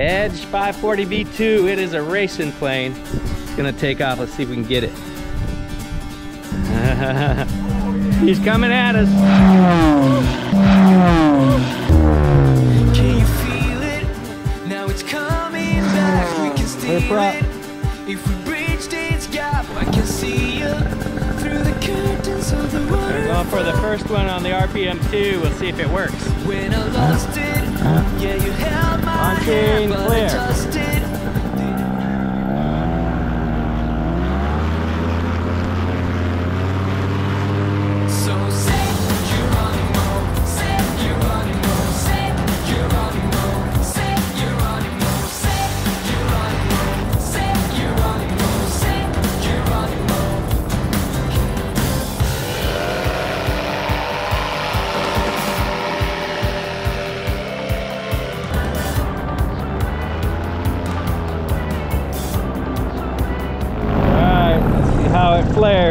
Edge 540 V2, it is a racing plane. It's gonna take off, let's see if we can get it. He's coming at us. Can you feel it? Now it's coming back. We can steal it. If we bridge this gap, I can see you through the curtains of the We're going for the first one on the RPM 2. We'll see if it works. When I lost it, yeah, you held my On chain, clear.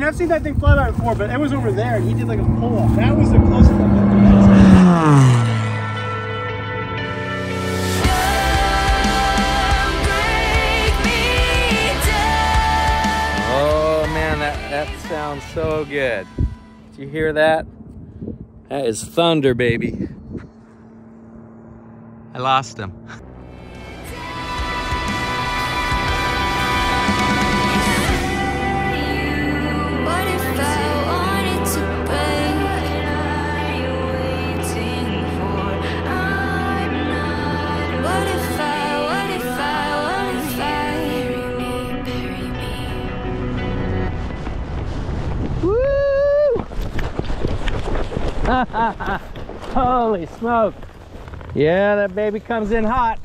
mean, I've seen that thing fly by before, but it was over there, and he did like a pull off. That was the closest I've been break me. Oh man, that, that sounds so good. Did you hear that? That is thunder, baby. I lost him. Holy smoke. Yeah, that baby comes in hot.